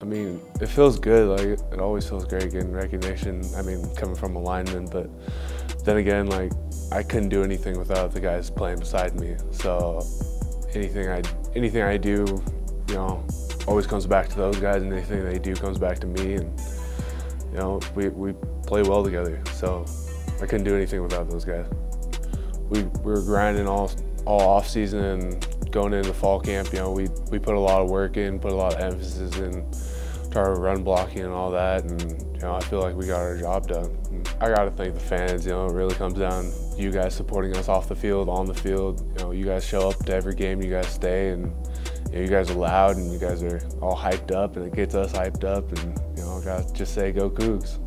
I mean, it feels good. Like it always feels great getting recognition. I mean, coming from a lineman, but then again, like I couldn't do anything without the guys playing beside me. So anything I anything I do, you know, always comes back to those guys, and anything they do comes back to me. And you know, we we play well together. So I couldn't do anything without those guys. We we were grinding all all off season and going into the fall camp, you know, we, we put a lot of work in, put a lot of emphasis in to our run blocking and all that, and you know, I feel like we got our job done. And I got to thank the fans. You know, it really comes down you guys supporting us off the field, on the field. You know, you guys show up to every game, you guys stay, and you, know, you guys are loud, and you guys are all hyped up, and it gets us hyped up, and you know, I got to just say, go Cougs.